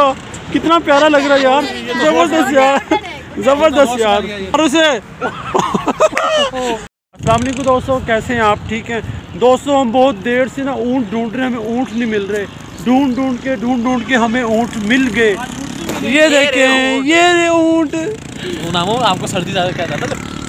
देखो कितना प्यारा लग रहा है यार। ज़बरदस्त यार। ज़बरदस्त यार। और उसे अस्सलाम दोस्तों, कैसे हैं आप? ठीक हैं? दोस्तों, हम बहुत देर से ना ऊँट ढूंढ रहे हैं, हमें ऊँट नहीं मिल रहे। ढूंढ ढूंढ के, ढूंढ ढूंढ के हमें ऊँट मिल गए। ये देखें, ये ऊँट। आपको सर्दी ज़्यादा क्या था?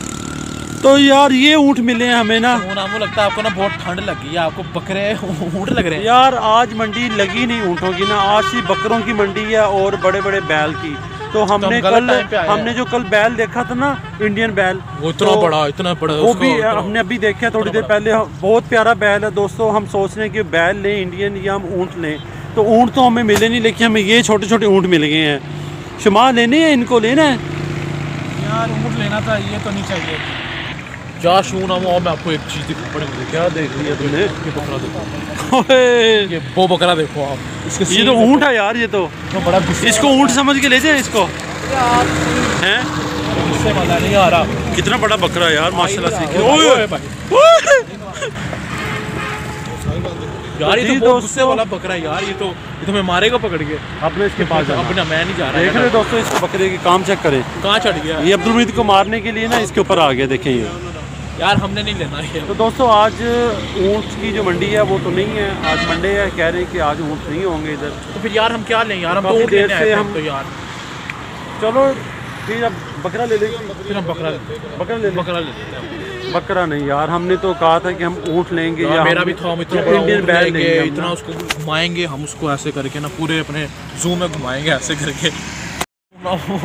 तो यार ये ऊँट मिले हैं हमें ना। नामो लगता है आपको ना बहुत ठंड लगी है आपको बकरे ऊँट लग रहे हैं। यार आज मंडी लगी नहीं ऊँटों की ना आज सी बकरों की मंडी है और बड़े बड़े बैल की। तो हमने तो हम कल हमने जो कल बैल देखा था ना इंडियन बैल वो इतना तो बड़ा इतना बड़ा वो भी हमने अभी देखा थोड़ी देर पहले बहुत प्यारा बैल है दोस्तों हम सोच रहे हैं कि बैल लें इंडियन या हम ऊँट लें। तो ऊँट तो हमें मिले नहीं लेकिन हमें ये छोटे छोटे ऊँट मिल गए हैं। शुमा लेने हैं इनको लेना है? यार ऊँट लेना था ये तो नहीं चाहिए। क्या शू नामो और मैं आपको एक चीज़ दिखा पड़े मुझे क्या देख लिया तुमने ये बकरा देखो। ओए, ये वो बकरा देखो आप। इसके ये तो ऊँट है यार ये तो। इतना बड़ा इसको ऊँट समझ के ले जाए इसको। हैं? गुस्से वाला नहीं आ रहा कितना बड़ा बकरा है यार माशाल्लाह से ओए, भाई। यार ये तो गुस्से वाला बकरा है यार ये तो ये तो मैं मारेगा पकड़ के। अपने इसके पास अपना मैं नहीं जा रहा देख रहे दोस्तों इस बकरे के काम चेक करें। कहाँ चढ़ गया? ये अब्दुल को मारने के लिए ना इसके ऊपर आ गया देखें ये। यार हमने नहीं लेना ये। तो दोस्तों आज ऊँट की जो मंडी है वो तो नहीं है। आज मंडे है कह रहे हैं कि आज ऊँट नहीं होंगे इधर। तो फिर यार हम क्या लें यार? हम तो देर लेने से आए हम- तो यार। चलो फिर अब बकरा ले लेंगे। फिर हम बकरा बकरा ले बकरा ले लेते बकरा नहीं यार हमने तो कहा था कि हम ऊँट लेंगे या मेरा भी था हम इतना बड़ा इंडियन बैल लेंगे इतना उसको घुमाएँगे हम उसको ऐसे करके ना पूरे अपने जू में घुमाएँगे ऐसे करके।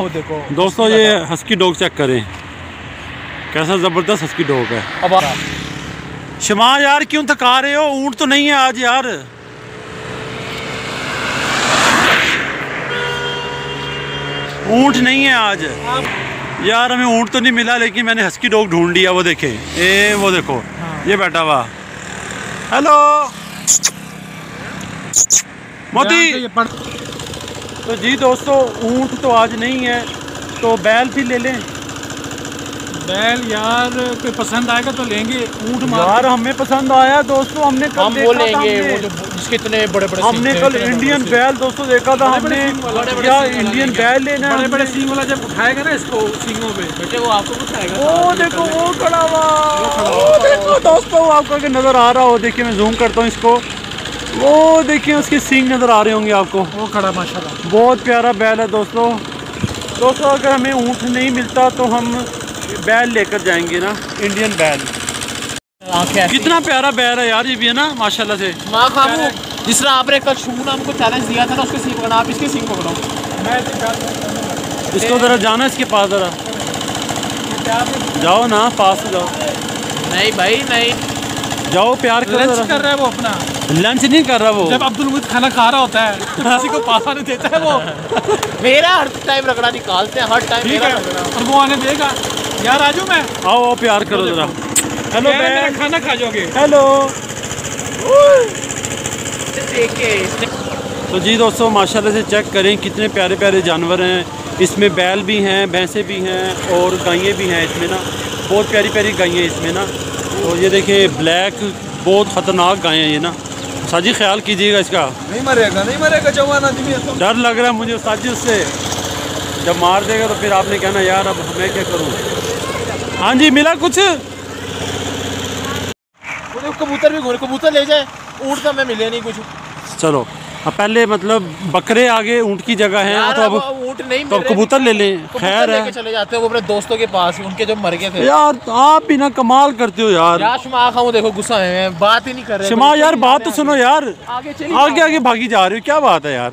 देखो दोस्तों ये हस्की डॉग चेक करें। कैसा ज़बरदस्त हस्की डॉग है। अब शमा यार क्यों थका रहे हो? ऊँट तो नहीं है आज यार। ऊँट नहीं है आज। यार हमें ऊँट तो नहीं मिला लेकिन मैंने हस्की डॉग ढूंढ लिया वो देखे। ए वो देखो ये बैठा हुआ। हेलो। मोदी। तो जी दोस्तों ऊँट तो आज नहीं है तो बैल भी ले लें। बैल यार कोई पसंद आएगा तो लेंगे ऊँट यार हमें पसंद आया दोस्तों हमने कल हम वो देखा था लेंगे हमने। वो जो जिसके इतने बड़े बड़े हमने कल इंडियन बैल दोस्तों देखा था हमने। क्या इंडियन बैल लेना बड़े बड़े। सींग वाला जब उठाएगा ना इसको सींगों पे। बेटे वो आपको कुछ आएगा ओ देखो वो खड़ा हुआ। वो देखो दोस्तों आपको अगर नज़र आ रहा हो देखिए मैं जूम करता हूँ इसको। वो देखिए उसके सींग नज़र आ रहे होंगे आपको। वो खड़ा माशाल्लाह। बहुत प्यारा बैल है दोस्तों। दोस्तों अगर हमें ऊँट नहीं मिलता तो हम बैल लेकर जाएँगे ना? इंडियन बैल। कितना प्यारा बैल है यार ये भी है ना माशाल्लाह से। माँ खामू। जिस तरह आपने कल शू नाम को चैलेंज दिया था ना उसके सींग पकड़ना आप इसके सींग पकड़ो मैं इसको ज़रा जाना इसके पास ज़रा। जाओ ना पास से जाओ। नहीं भाई नहीं। जाओ प्यार करो लंच कर रहा है वो अपना। लंच नहीं कर रहा वो। जब अब्दुल मुईद खाना खा रहा होता है तो किसी को पासा नहीं देता है वो। मेरा हर टाइम रगड़ा निकालते हैं हर टाइम ठीक मेरा है रगड़ा। और वो आने देगा। यार आजू मैं। आओ आओ प्यार करो ज़रा। हेलो मेरा खाना खा जाओगे? हेलो। तो जी दोस्तों माशाल्लाह से चेक करें कितने प्यारे प्यारे जानवर हैं। इसमें बैल भी हैं भैंसे भी हैं और गायें भी हैं इसमें ना। बहुत प्यारी प्यारी गायें इसमें ना। और ये देखिए ब्लैक बहुत ख़तरनाक गायें हैं ये ना। साजी ख्याल कीजिएगा इसका। नहीं मरेगा नहीं मरेगा जवान आदमी तो। डर लग रहा है मुझे साजी उससे। जब मार देगा तो फिर आपने कहना यार अब मैं क्या करूँ? हाँ जी मिला कुछ? देखो कबूतर भी घूरे कबूतर ले जाए। ऊँट तो मैं मिले नहीं कुछ। चलो अब पहले मतलब बकरे आगे ऊँट की जगह है तो अब ऊँट नहीं तो। कबूतर ले लें। खैर है। चले जाते हैं वो अपने दोस्तों के पास उनके जो मर गए थे। यार आप भी ना कमाल करते हो यार। यार शुमा खाऊ देखो गुस्सा है बात ही नहीं कर रहे शमा यार बात तो सुनो यार। आगे आगे आगे भागी जा रही हो क्या बात है यार।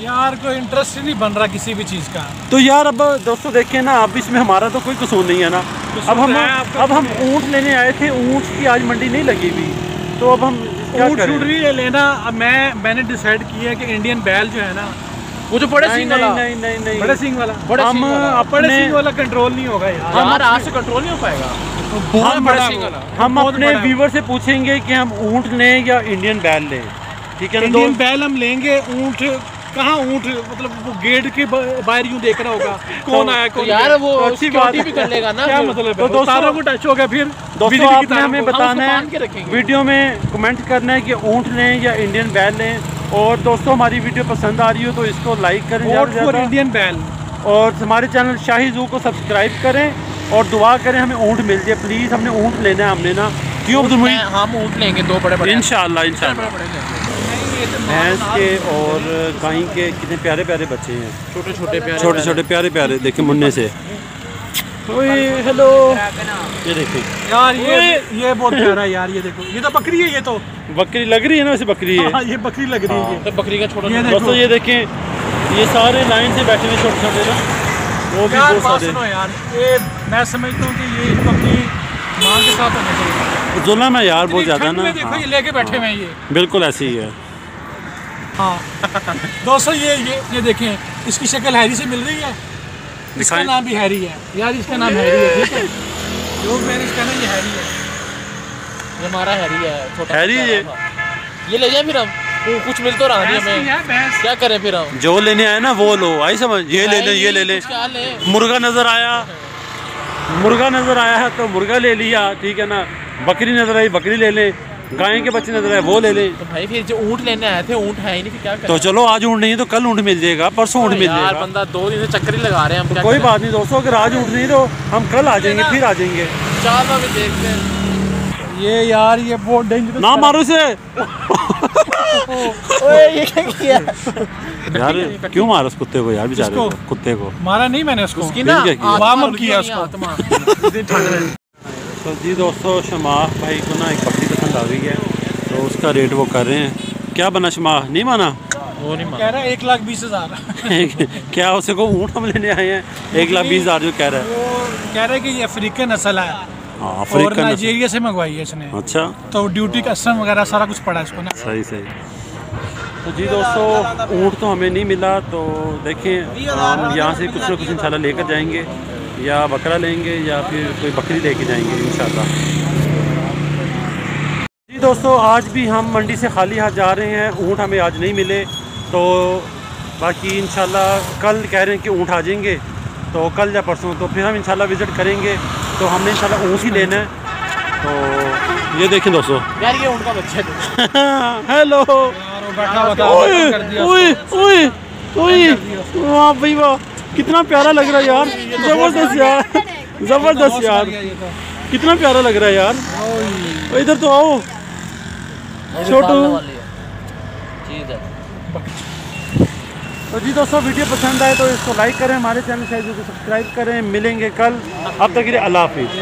यार कोई इंटरेस्ट ही नहीं बन रहा किसी भी चीज़ का। तो यार अब दोस्तों देखें ना अब इसमें हमारा तो कोई कसूर नहीं है ना। अब हम अब हम ऊँट लेने आए थे ऊँट की आज मंडी नहीं लगी हुई। तो अब हम क्या ऊँट भी लेना। अब मैं मैंने डिसाइड किया कि इंडियन बैल जो है ना वो जो बड़े सिंह वाला नहीं नहीं नहीं बड़े सिंह वाला बड़े हम सिंह वाला। बड़े अपने सिंह वाला कंट्रोल नहीं होगा यार। यार आज से कंट्रोल नहीं हो पाएगा। बहुत हम बड़ा सिंह वाला। हम अपने व्यूवर से पूछेंगे कि हम ऊँट लें या इंडियन बैल लें। ठीक है इंडियन बैल हम लेंगे ऊँट कहाँ ऊँट मतलब वो गेट के बाहर यूँ देख रहा होगा? कौन आया कौन तो यार वो तो अच्छी बात भी कर लेगा ना क्या। मतलब तो है दोस्तों- तारों को टच हो गया फिर दोस्तों आपने हमें बताना है वीडियो में कमेंट करना है कि ऊँट लें या इंडियन बैल लें। और दोस्तों हमारी वीडियो पसंद आ रही हो तो इसको लाइक करें फॉर इंडियन बैल। और हमारे चैनल शाही जू को सब्सक्राइब करें और दुआ करें हमें ऊँट मिल जाए। प्लीज़ हमने ऊँट लेना है हमने ना। क्यों हम ऊँट लेंगे दो बड़े बड़े इंशाल्लाह इंशाल्लाह। बड़े लेंगे। भैंस के और गाय के कितने प्यारे प्यारे बच्चे हैं। छोटे छोटे प्यारे छोटे छोटे प्यारे प्यारे देखें मुन्ने से। ओए हेलो ये देखें। यार ये ये बहुत प्यारा है यार ये देखो। ये तो बकरी है ये तो। बकरी लग रही है ना वैसे बकरी है हाँ, ये बकरी लग रही है। तो बकरी का छोटा ये छोटा- देखो। दोस्तों ये देखें। ये सारे लाइन से बैठे हुए छोटे छोटे ना। वो भी यार बात सुनो यार ये मैं समझता हूँ कि ये बकरी माँ के साथ होना चाहिए। जुलम है यार बहुत ज़्यादा ना। देखो ये लेके बैठे हुए ये। बिल्कुल ऐसे ही है। हाँ। दोस्तों ये ये ये देखें इसकी शक्ल हैरी से मिल रही है। इसका नाम भी हैरी है। यार इसका नाम हैरी है ठीक है? जो मैंने इसका नाम ये हैरी है। ये हमारा हैरी है छोटा हैरी ये? ये ले जाए फिर हम। कुछ मिल तो रहा नहीं हमें। क्या करें फिर हम? जो लेने आए ना वो लो। आई समझ? ये ले ले ये ले ले। ले। मुर्गा नज़र आया। मुर्गा नज़र आया है तो मुर्गा ले लिया ठीक है ना? बकरी नज़र आई बकरी ले ले। गाय के बच्चे नज़र आए वो ले ले। तो भाई फिर जो ऊँट लेने आए थे ऊँट है ही नहीं क्या तो चलो आज ऊँट नहीं है तो कल ऊँट मिल जाएगा परसों ऊँट मिल यार जाएगा। बंदा दो दिन से चक्कर ही लगा रहे हैं हम क्या कोई बात नहीं दोस्तों अगर आज ऊँट नहीं तो हम कल आ जाएँगे फिर आ जाएँगे। चलो अभी देखते हैं। ये यार ये बहुत डेंजरस ना मारो इसे। ओए ये क्या किया? यार क्यों मारा उस कुत्ते को यार बेचारे को? कुत्ते को। मारा नहीं मैंने उसको? उसकी ना? वार्म अप किया उसको। तो जी दोस्तों शमाह भाई को ना एक बकरी पसंद आ गई है तो उसका रेट वो कर रहे हैं। क्या बना शमाह? नहीं माना? वो नहीं माना। कह रहा है एक लाख बीस हज़ार। क्या उसे को ऊँट हम लेने आए हैं? एक लाख बीस हज़ार जो कह रहा है। वो कह रहा है कि ये अफ्रीकन नस्ल है। हाँ और नाइजीरिया से मंगवाई है इसने। अच्छा। तो ड्यूटी कस्टम वगैरह सारा कुछ पड़ा है इसको ना। सही सही। तो जी दोस्तों ऊँट तो हमें नहीं मिला तो देखें हम यहाँ से कुछ ना कुछ इंशाल्लाह लेकर जाएँगे। या बकरा लेंगे या फिर कोई बकरी लेके जाएँगे इंशाल्लाह। जी दोस्तों आज भी हम मंडी से खाली हाथ जा रहे हैं ऊँट हमें आज नहीं मिले तो बाकी इंशाल्लाह कल कह रहे हैं कि ऊँट आ जाएँगे तो कल या परसों तो फिर हम इंशाल्लाह विज़िट करेंगे तो हमने इंशाल्लाह ऊँट ही लेना है। तो ये देखें दोस्तों। यार ये उनका बच्चा है। हेलो। बैठा हुआ था। ओए ओए ओए ओए वाह भाई वाह। कितना प्यारा लग रहा है यार। ज़बरदस्त यार। ज़बरदस्त यार। तो कितना प्यारा लग रहा है यार। इधर तो आओ। छोटू। तो जी दोस्तों वीडियो पसंद आए तो इसको लाइक करें हमारे चैनल से सब्सक्राइब करें। मिलेंगे कल। अब तक के लिए अल्लाह हाफिज़।